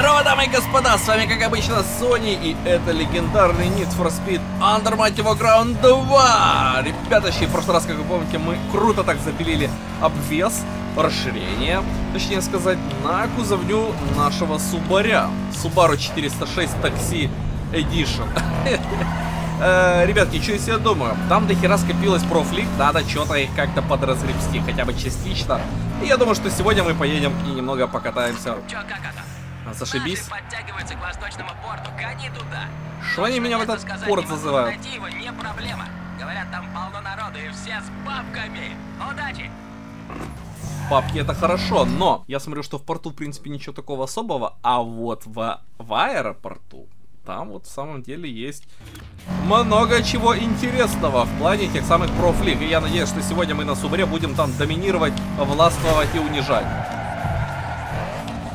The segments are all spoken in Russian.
Здорово, дамы и господа, с вами, как обычно, Sony, и это легендарный Need for Speed Under Mighty Ground 2! Ребяточки, в прошлый раз, как вы помните, мы круто так запилили обвес, расширение, точнее сказать, на кузовню нашего Субаря. Subaru 406 Taxi Edition. Э, ребятки, что я себе думаю? Там до хера скопилось профлик, надо что-то их как-то подразгребсти, хотя бы частично. И я думаю, что сегодня мы поедем и немного покатаемся. Чё, как это? Зашибись. Гони туда. Что они меня в этот порт зазывают? найти его не проблема. Говорят, там полно народу и все с бабками. Удачи! Папки это хорошо, но я смотрю, что в порту, в принципе, ничего такого особого, а вот в, в аэропорту там вот в самом деле есть много чего интересного в плане тех самых профлиг. И я надеюсь, что сегодня мы на Субаре будем там доминировать, властвовать и унижать.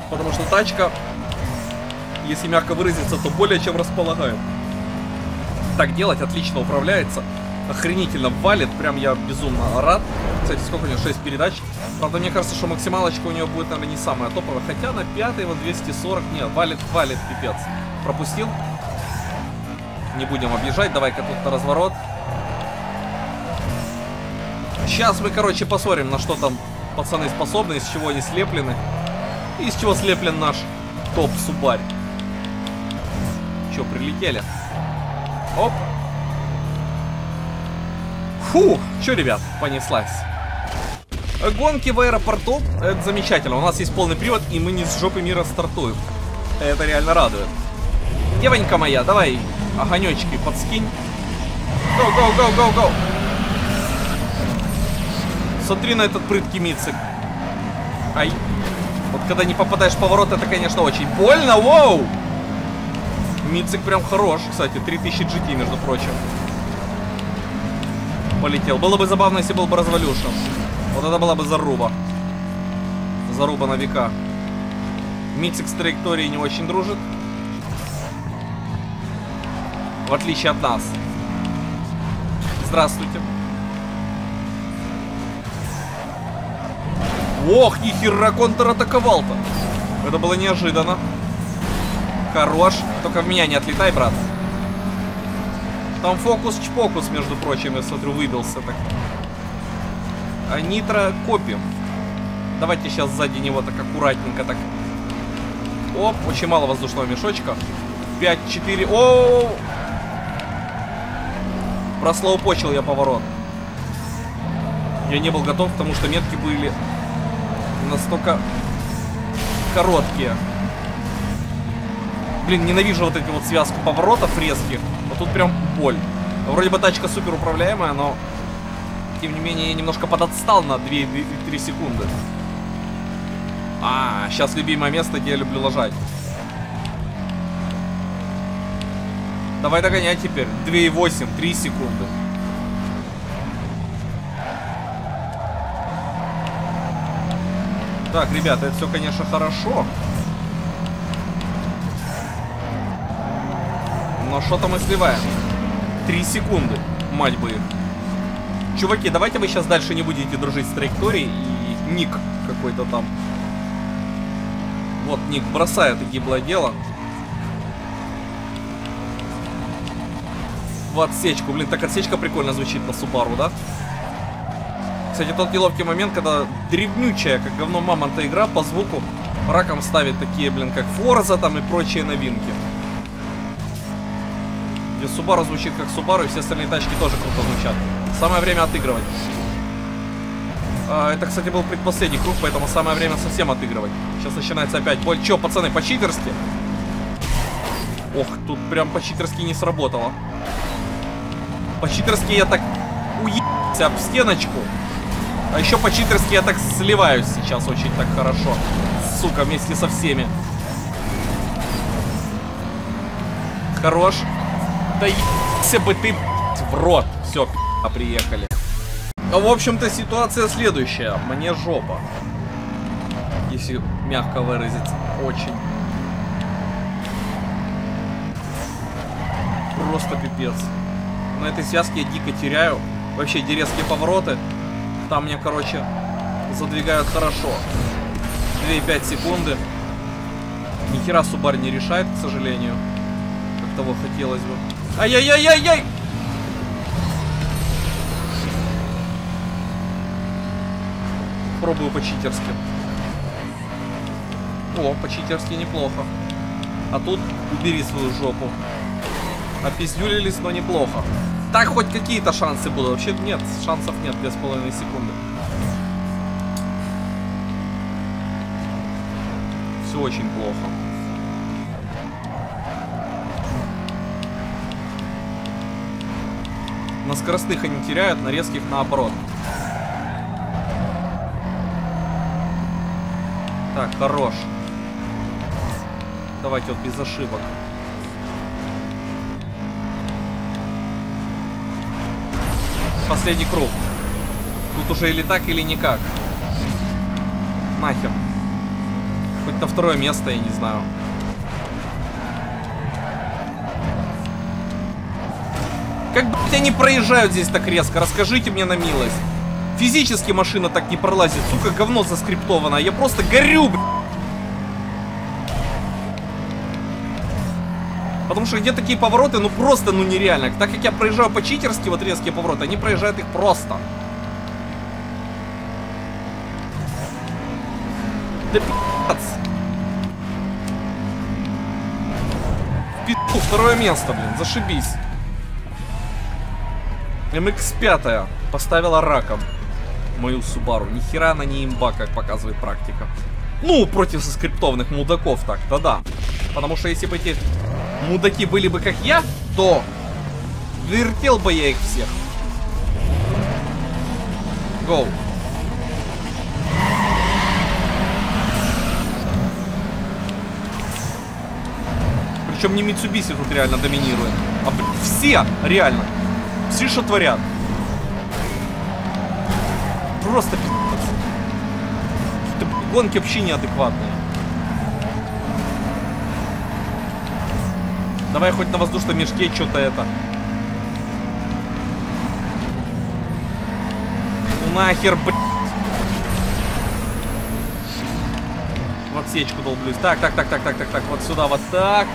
Потому что тачка, если мягко выразиться, то более чем располагает. Так делать отлично управляется. Охренительно валит, прям я безумно рад. Кстати, сколько у него? 6 передач. Правда, мне кажется, что максималочка у него будет, наверное, не самая топовая. Хотя на пятой вот 240, нет, валит, валит, пипец. Пропустил. Не будем объезжать, давай-ка тут на разворот. Сейчас мы, короче, посмотрим, на что там пацаны способны, из чего они слеплены. Из чего слеплен наш топ Субарь. Че, прилетели? Оп. Фу, что, ребят, понеслась. Гонки в аэропорту, это замечательно. У нас есть полный привод, и мы не с жопы мира стартуем. Это реально радует. Девонька моя, давай огонечки подскинь. Go, go, go, go, go. Смотри на этот прыткий мицик. Ай. Вот когда не попадаешь в поворот, это, конечно, очень больно. Воу! Мицик прям хорош, кстати. 3000 GT, между прочим. Полетел. Было бы забавно, если был бы развалюшен. Вот это была бы заруба. Заруба на века. Мицик с траекторией не очень дружит. В отличие от нас. Здравствуйте. Ох, нихера контратаковал-то. Это было неожиданно. Хорош. Только в меня не отлетай, брат. Там фокус-чпокус, между прочим, я смотрю, выбился так. А нитро копим. Давайте сейчас сзади него так аккуратненько так. Оп, очень мало воздушного мешочка. 5, 4. О! Прослоупочил я поворот. Я не был готов, потому что метки были настолько короткие. Блин, ненавижу вот эти вот связку поворотов резких. Вот тут прям боль. Вроде бы тачка супер управляемая, но тем не менее я немножко подотстал на 2-3 секунды. А, сейчас любимое место, где я люблю ложать. Давай догонять теперь. 2,8, 3 секунды. Так, ребята, это все, конечно, хорошо. Но что-то мы сливаем. 3 секунды. Мать бы их. Чуваки, давайте вы сейчас дальше не будете дружить с траекторией и ник какой-то там. Вот ник бросает это гиблое дело. В отсечку. Блин, так отсечка прикольно звучит на Субару, да? Кстати, тот неловкий момент, когда древнючая, как говно мамонта игра, по звуку раком ставит такие, блин, как Forza там и прочие новинки. Где Subaru звучит как Subaru, и все остальные тачки тоже круто звучат. Самое время отыгрывать. А, это, кстати, был предпоследний круг, поэтому самое время совсем отыгрывать. Сейчас начинается опять боль. Че, пацаны, по-читерски? Ох, тут прям по-читерски не сработало. По-читерски я так уебался об стеночку. А еще по-читерски я так сливаюсь сейчас очень так хорошо. Сука, вместе со всеми. Хорош. Да ебся бы ты в рот. Все, приехали. Ну, в общем-то, ситуация следующая. Мне жопа. Если мягко выразиться. Очень. Просто пипец. На этой связке я дико теряю. Вообще, где резкие повороты. Там мне, короче, задвигают хорошо. 2,5 секунды. Ни хера Субар не решает, к сожалению. Как того хотелось бы. Ай-яй-яй-яй-яй! Пробую по-читерски. О, по-читерски неплохо. А тут убери свою жопу. Опиздюлились, но неплохо. Так хоть какие-то шансы будут. Вообще нет, шансов нет, 2,5 секунды. Все очень плохо. На скоростных они теряют, на резких наоборот. Так, хорош. Давайте вот без ошибок. Последний круг. Тут уже или так, или никак. Нахер. Хоть на второе место, я не знаю. Как, блядь, они проезжают здесь так резко? Расскажите мне на милость. Физически машина так не пролазит. Сука, говно заскриптовано. Я просто горю, блядь. Потому что где такие повороты, ну просто, ну нереально. Так как я проезжаю по-читерски, вот резкие повороты, они проезжают их просто. Да пи***ц. В пи***у, второе место, блин, зашибись. MX5 поставила раком мою Субару. Нихера она не имба, как показывает практика. Ну, против соскриптованных мудаков так-то да. Потому что если бы эти мудаки были бы как я, то вертел бы я их всех. Гоу. Причем не Митсубиси тут реально доминирует, а все реально. Все, что творят. Просто. Это гонки вообще неадекватные. Давай хоть на воздушном мешке что-то это. Ну нахер, блядь. В отсечку долблюсь. Так, так, так, так, так, так, так. Вот сюда, вот так.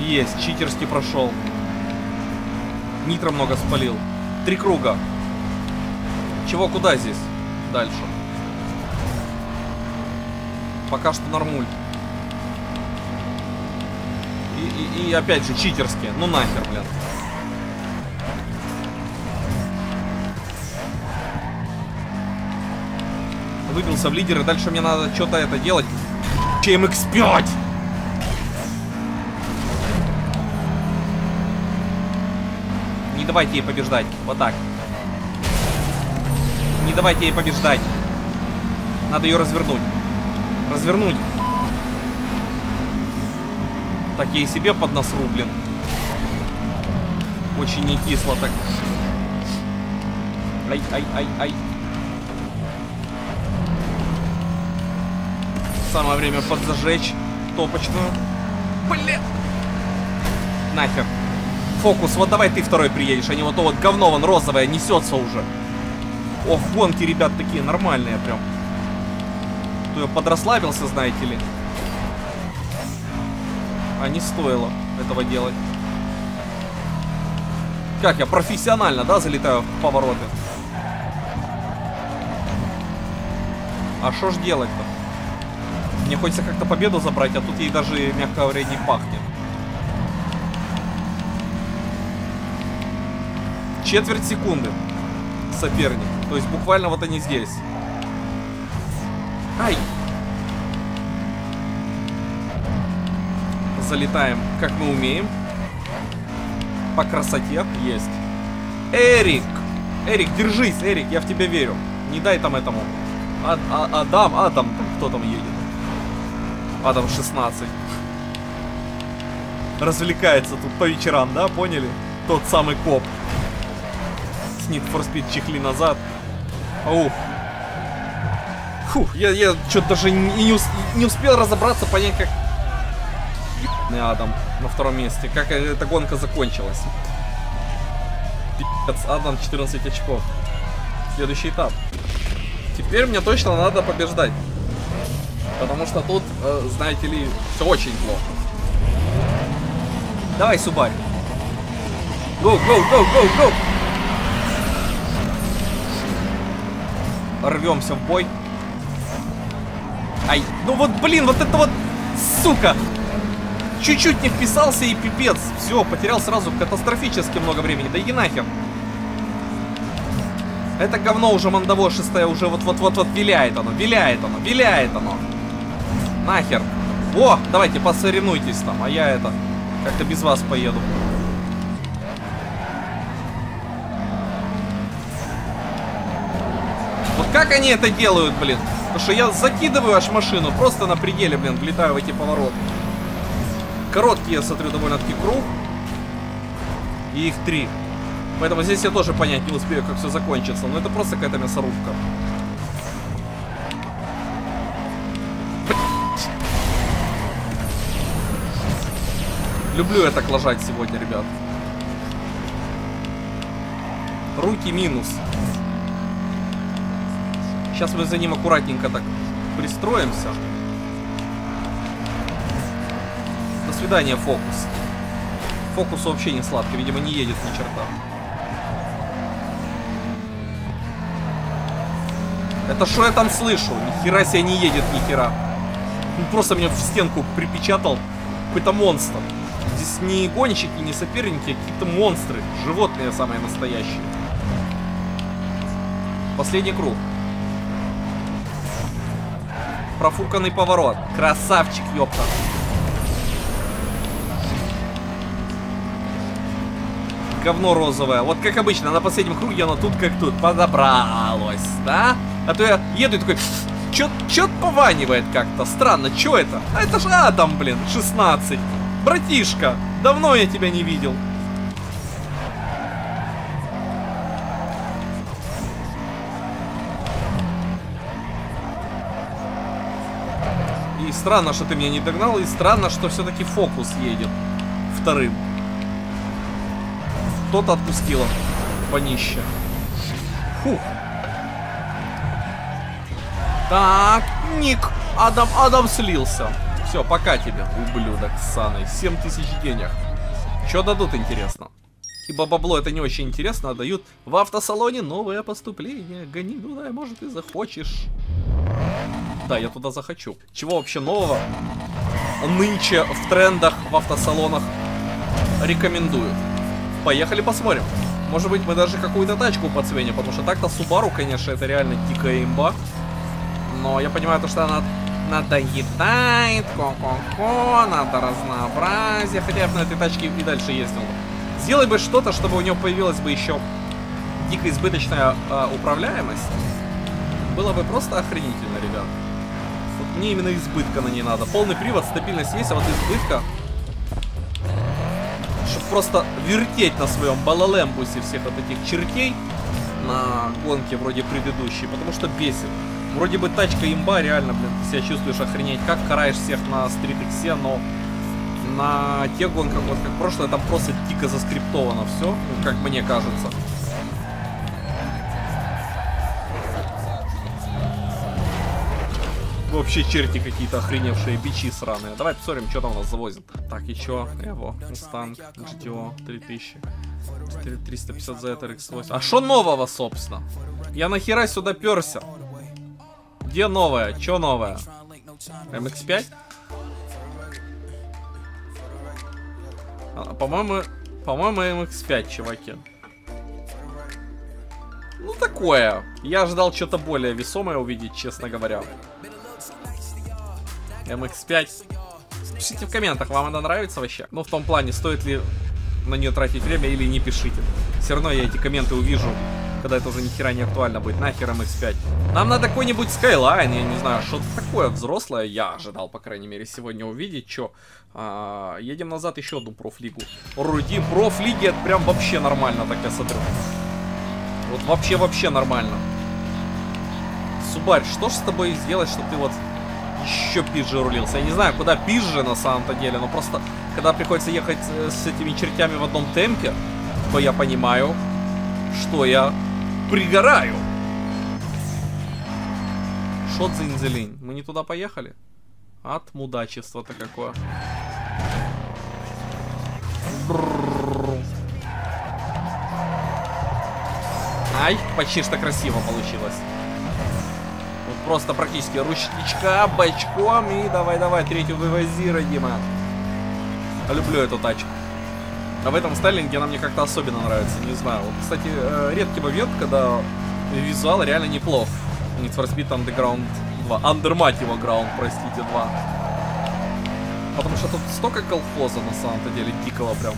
Есть, читерски прошел. Нитро много спалил. Три круга. Чего, куда здесь? Дальше. Пока что нормуль. И, и, и опять же, читерски. Ну нахер, блин. Выбился в лидеры. Дальше мне надо что-то это делать. ЧМХ5! Не давайте ей побеждать. Вот так. Не давайте ей побеждать. Надо ее развернуть. Развернуть. Так я и себе под нос рублен. Очень не кисло так. Ай, ай, ай, ай. Самое время подзажечь топочную. Бля. Нахер. Фокус, вот давай ты второй приедешь, а не вот то вот говно вон розовое несется уже. Ох, гонки, ребят, такие нормальные прям. То я подрасслабился, знаете ли. А не стоило этого делать. Как я профессионально, да, залетаю в повороты? А что ж делать-то? Мне хочется как-то победу забрать, а тут ей даже, мягко говоря, не пахнет. Четверть секунды соперник. То есть буквально вот они здесь. Ай! Залетаем, как мы умеем. По красоте есть. Эрик! Эрик, держись, Эрик, я в тебя верю. Не дай там этому. А, а, Адам, Адам, кто там едет? Адам 16. Развлекается тут по вечерам, да, поняли? Тот самый коп. С Need for Speed чехли назад. Ух. Фух, я, я что-то даже не, не успел разобраться, понять, как... Ебаный Адам на втором месте. Как эта гонка закончилась. Пи***ц, Адам 14 очков. Следующий этап. Теперь мне точно надо побеждать. Потому что тут э, знаете ли, все очень плохо. Давай, Субарь. Go, go, go, go, go! Рвемся в бой. Ай, ну вот, блин, вот это вот, сука! Чуть-чуть не вписался и пипец. Все, потерял сразу катастрофически много времени. Да иди нахер. Это говно уже мандавошистое, уже вот-вот-вот-вот виляет оно, виляет оно, виляет оно. Нахер. О, давайте посоревнуйтесь там, а я это, как-то без вас поеду. Вот как они это делают, блин? Потому что я закидываю аж машину, просто на пределе, блин, влетаю в эти повороты. Короткие, я смотрю, довольно-таки круг. И их три. Поэтому здесь я тоже понять не успею, как все закончится. Но это просто какая-то мясорубка. Люблю я так ложать сегодня, ребят. Руки минус. Сейчас мы за ним аккуратненько так пристроимся. Свидания, фокус. Фокус вообще не сладко, видимо, не едет ни черта. Это что я там слышу? Ни хера себе не едет, ни хера. Он просто меня в стенку припечатал какой-то монстр. Здесь не гонщики, не соперники, а какие-то монстры. Животные самые настоящие. Последний круг. Профуканный поворот. Красавчик, ёпта. Говно розовое. Вот как обычно, на последнем круге оно тут как тут подобралось, да? А то я еду и такой, чё, чё пованивает как-то, странно, чё это? А это же Адам, блин, 16. Братишка, давно я тебя не видел. И странно, что ты меня не догнал, и странно, что все-таки фокус едет вторым. Кто-то отпустила понище. Фух. Так, Ник. Адам, Адам слился. Все, пока тебе, ублюдок саный. 7 тысяч денег. Что дадут, интересно? Ибо бабло это не очень интересно, а дают в автосалоне новое поступление. Гони туда, может, и захочешь. Да, я туда захочу. Чего вообще нового нынче в трендах в автосалонах рекомендуют? Поехали посмотрим. Может быть, мы даже какую-то тачку подсвеним, потому что так-то Subaru, конечно, это реально дикая имба. Но я понимаю, то, что она надоедает, ко-ко-ко, надо разнообразие. Хотя я бы на этой тачке и дальше ездил. Сделай бы что-то, чтобы у него появилась бы еще дико избыточная э, управляемость. Было бы просто охренительно, ребят. Вот мне именно избытка на ней надо. Полный привод, стабильность есть, а вот избытка чтобы просто вертеть на своем балалембусе всех вот этих чертей на гонке вроде предыдущей, потому что бесит. Вроде бы тачка имба, реально, блин, ты себя чувствуешь охренеть, как караешь всех на стрит иксе, но на тех гонках, вот как прошлое, там просто дико заскриптовано все, ну, как мне кажется. Вообще черти какие-то охреневшие бичи сраные. Давай посмотрим, что там у нас завозят. Так, и чё? Эво, Мустанг, GTO, 3000. 350 за это RX8. А что нового, собственно? Я нахера сюда перся? Где новое? Чё новое? MX5? А, по-моему, по-моему, MX5, чуваки. Ну, такое. Я ожидал что-то более весомое увидеть, честно говоря. MX5. Пишите в комментах, вам она нравится вообще? Ну, в том плане, стоит ли на нее тратить время или не пишите. Все равно я эти комменты увижу, когда это уже ни хера не актуально будет. Нахер MX5. Нам надо какой-нибудь Skyline, я не знаю, что-то такое взрослое. Я ожидал, по крайней мере, сегодня увидеть. Че, а, едем назад еще одну профлигу. Руди, профлиги это прям вообще нормально, так я смотрю. Вот вообще-вообще нормально. Субарь, что ж с тобой сделать, чтобы ты вот еще пизже рулился. Я не знаю, куда пизже на самом-то деле, но просто, когда приходится ехать э, с этими чертями в одном темпе, то я понимаю, что я пригораю. Шот за инзелень. Мы не туда поехали? От мудачества-то какое. Ай, почти что красиво получилось. Просто практически ручничка, бочком и давай-давай, третью вывози, родима. Люблю эту тачку. А в этом стайлинге она мне как-то особенно нравится, не знаю. Вот, кстати, э, редкий момент, когда визуал реально неплох. Need for Speed Underground 2. Under, мать его, Ground, простите, 2. Потому что тут столько колхоза, на самом-то деле, дикого прям.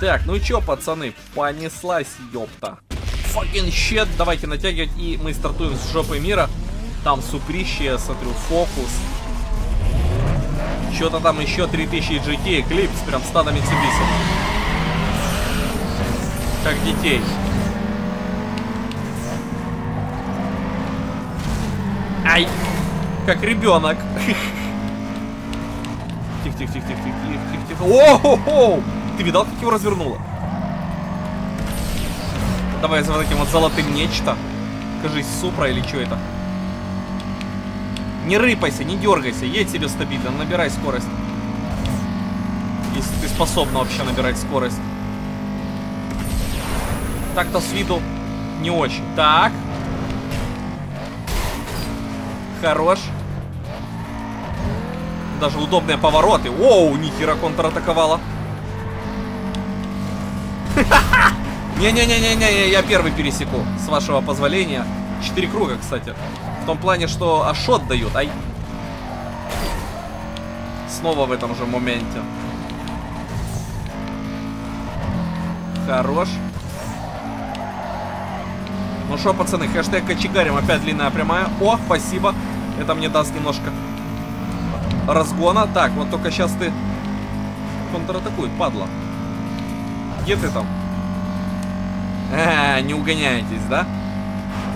Так, ну чё, пацаны, понеслась, ёпта. Fucking shit, давайте натягивать, и мы стартуем с жопы мира. Там суприще, я смотрю, фокус. Что-то там еще 3000 GT, клипс, прям стадо Mitsubishi. Как детей. Ай! Как ребенок. Тихо-тихо-тихо-тихо-тихо-тихо. О-хо-хо! Ты видал, как его развернуло? Давай за вот таким вот золотым нечто. Кажись, супра или что это? Не рыпайся, не дергайся, едь себе стабильно, набирай скорость. Если ты способна вообще набирать скорость. Так-то с виду не очень. Так. Хорош. Даже удобные повороты. Оу, нихера контратаковала. Не-не-не-не-не, я первый пересеку, с вашего позволения. Четыре круга, кстати. В том плане, что ашот дают. Ай. Снова в этом же моменте. Хорош. Ну что, пацаны, хэштег кочегарим. Опять длинная прямая. О, спасибо. Это мне даст немножко разгона. Так, вот только сейчас ты контратакует, падла. Где ты там? А, не угоняетесь, да?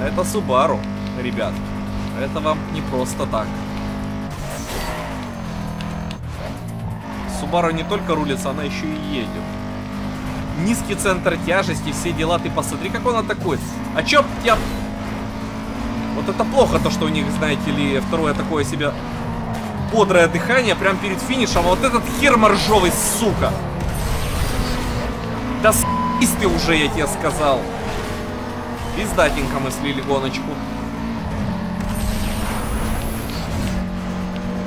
Это Субару, ребят. Это вам не просто так. Субару не только рулится, она еще и едет. Низкий центр тяжести, все дела. Ты посмотри, как он атакует. А чё я... Вот это плохо, то, что у них, знаете ли, второе такое себе бодрое дыхание прямо перед финишем. А вот этот хер моржовый, сука. Да с***ись ты уже, я тебе сказал. Пиздатенько мы слили гоночку.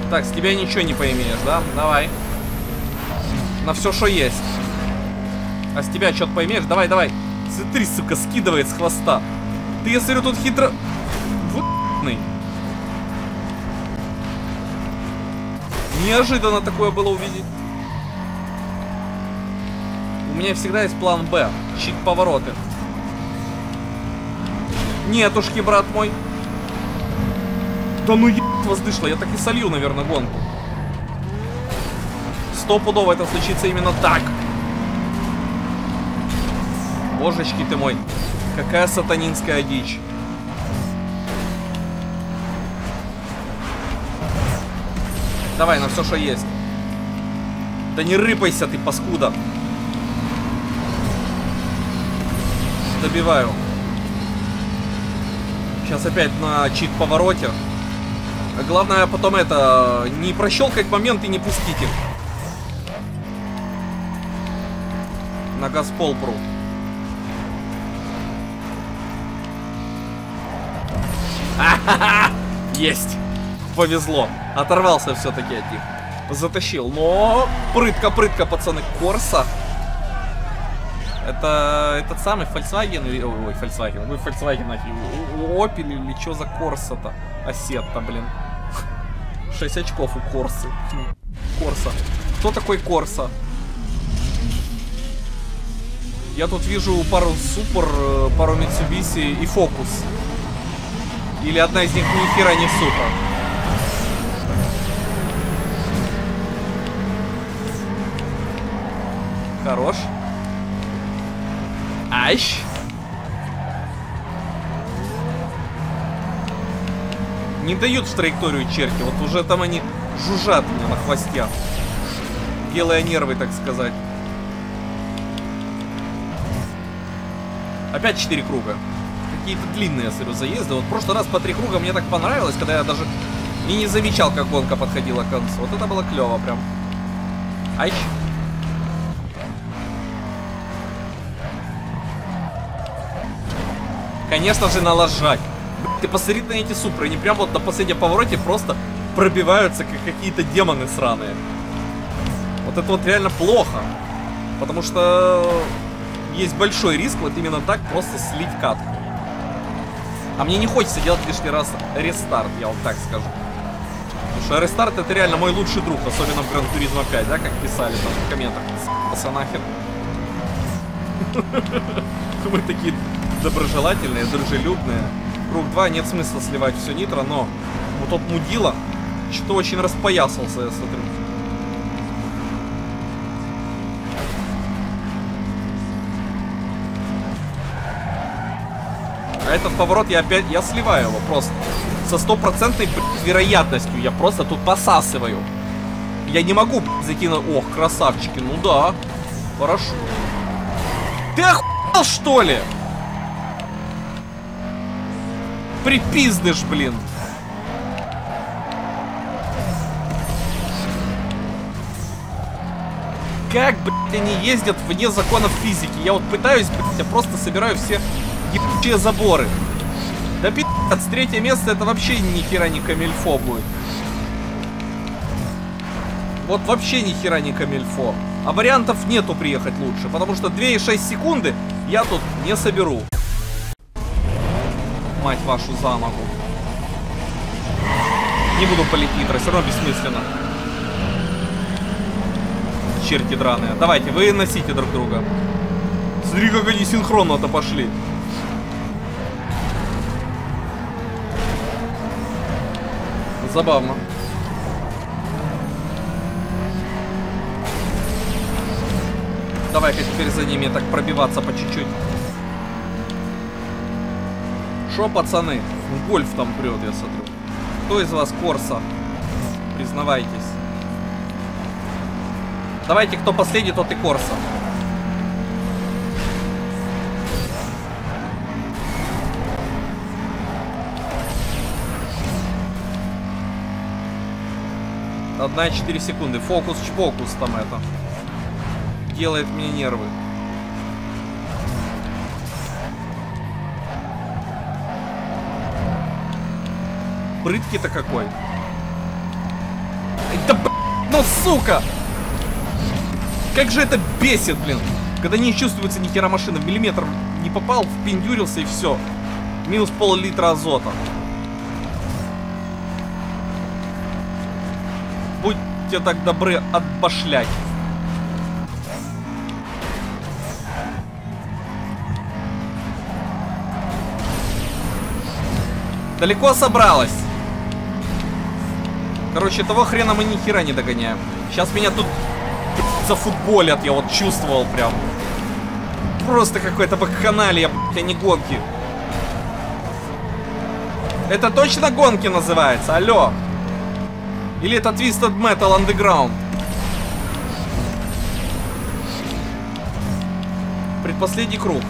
Так, с тебя ничего не поимеешь, да? Давай. На все, что есть. А с тебя что-то поймешь? Давай, давай. Смотри, сука, скидывает с хвоста. Ты, я смотрю, тут хитро... Вы***ный. Неожиданно такое было увидеть. Меня всегда есть план Б. Щит повороты. Нетушки, брат мой. Да ну ебать воздышло, я так и солью, наверное, гонку. Стопудово это случится именно так. Божечки ты мой. Какая сатанинская дичь. Давай, на все, что есть. Да не рыпайся ты, паскуда. Добиваю. Сейчас опять на чит повороте. Главное потом это, не прощелкать момент и не пустить их. На газпол пру. Есть! Повезло. Оторвался все-таки от них. Затащил. Но прытка-прытка, пацаны. Корса. Это этот самый Volkswagen, ой, Volkswagen, вы Volkswagen, Opel или что за Корса-то? Осет-то, блин. 6 очков у Корсы. Корса. Кто такой Корса? Я тут вижу пару Супер, э, пару Mitsubishi и Фокус. Или одна из них ни хера не Супер. Хорош. Ащ. Не дают в траекторию черки. Вот уже там они жужжат мне на хвосте. Делая нервы, так сказать. Опять 4 круга. Какие-то длинные, я заезды. Вот в прошлый раз по 3 круга мне так понравилось, когда я даже И не замечал, как гонка подходила к концу. Вот это было клево прям. Айч. Конечно же, налажать. Ты посмотри на эти супры, они прям вот на последнем повороте просто пробиваются, как какие-то демоны сраные. Вот это вот реально плохо. Потому что есть большой риск вот именно так просто слить катку. А мне не хочется делать лишний раз рестарт, я вам так скажу. Потому что рестарт это реально мой лучший друг, особенно в Gran Turismo 5, да, как писали там в комментах. С***ся нахер. Мы такие доброжелательные, дружелюбные. Круг 2, нет смысла сливать все нитро, но вот тот мудила что-то очень распоясался, я смотрю. А этот поворот я опять, я сливаю его просто. Со стопроцентной вероятностью я просто тут посасываю. Я не могу на... Ох, красавчики, ну да. Хорошо. Ты охуел, что ли? Припиздышь, блин. Как, блядь, они ездят вне законов физики? Я вот пытаюсь, блядь, я просто собираю все ебучие заборы. Да пи***ц, третье место это вообще ни хера не камильфо будет. Вот вообще ни хера не камильфо. А вариантов нету приехать лучше, потому что 2,6 секунды я тут не соберу. Мать вашу за ногу. Не буду палить нитро, все равно бессмысленно. Черти драные. Давайте, вы носите друг друга. Смотри, как они синхронно-то пошли. Забавно. Давай-ка теперь за ними так пробиваться по чуть-чуть. Шо, пацаны? В гольф там прет, я смотрю. Кто из вас Корса? Признавайтесь. Давайте, кто последний, тот и Корса. Одна и четыре секунды. Фокус-чпокус там это. Делает мне нервы. Прытки-то какой. Да б... Ну сука! Как же это бесит, блин. Когда не чувствуется ни хера машина. Миллиметр не попал, впендюрился и все. Минус пол-литра азота. Будьте так добры отбашлять. Далеко собралась. Короче, того хрена мы ни хера не догоняем. Сейчас меня тут зафутболят, я вот чувствовал прям. Просто какой-то бакханалия, блядь, а не гонки. Это точно гонки называется? Алло. Или это Twisted Metal Underground? Предпоследний круг.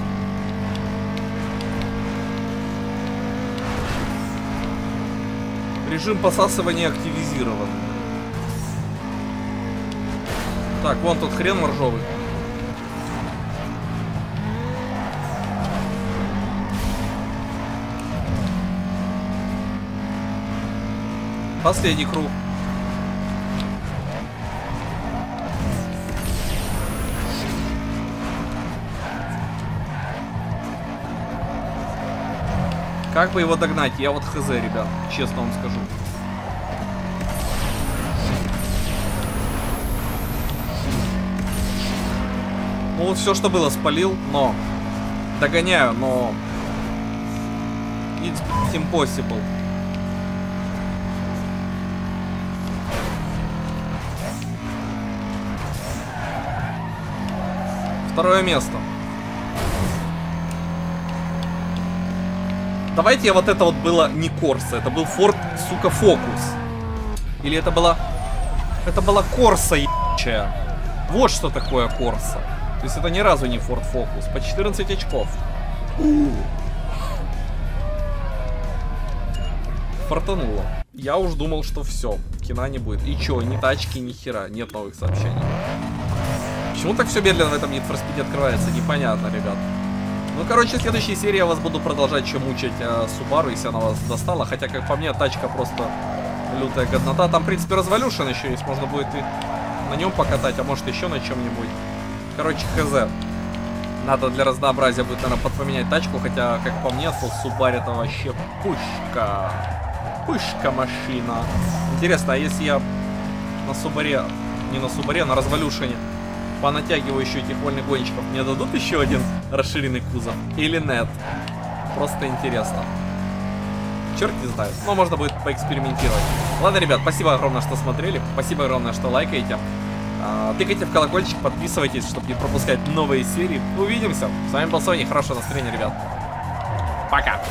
Режим посасывания активизирован. Так, вон тот хрен моржовый. Последний круг. Как бы его догнать? Я вот хз, ребят, честно вам скажу. Ну вот все, что было, спалил, но догоняю, но it's impossible. Второе место. Давайте я вот это вот было не Корса, это был Ford, сука, Фокус. Или это была... Это была Корса ебучая. Вот что такое Корса. То есть это ни разу не Ford Focus. По 14 очков. Фартануло. Я уж думал, что все, кино не будет. И чё, ни тачки, ни хера, нет новых сообщений. Почему так все медленно в этом Need for Speed открывается, непонятно, ребят. Ну, короче, в следующей серии я вас буду продолжать чем мучить э, Subaru, если она вас достала. Хотя, как по мне, тачка просто лютая годнота. Там, в принципе, Revolution еще есть, можно будет и на нем покатать, а может еще на чем-нибудь. Короче, хз. Надо для разнообразия будет, наверное, подпоменять тачку, хотя, как по мне, то Subaru это вообще пушка. Пушка машина. Интересно, а если я на Субаре, не на Субаре, а на Развалюшине, понатягиваю еще этих вольных гонщиков, мне дадут еще один расширенный кузов? Или нет? Просто интересно. Черт не знает. Но можно будет поэкспериментировать. Ладно, ребят, спасибо огромное, что смотрели. Спасибо огромное, что лайкаете. А, тыкайте в колокольчик, подписывайтесь, чтобы не пропускать новые серии. Увидимся. С вами был Сони. Хорошего настроения, ребят. Пока.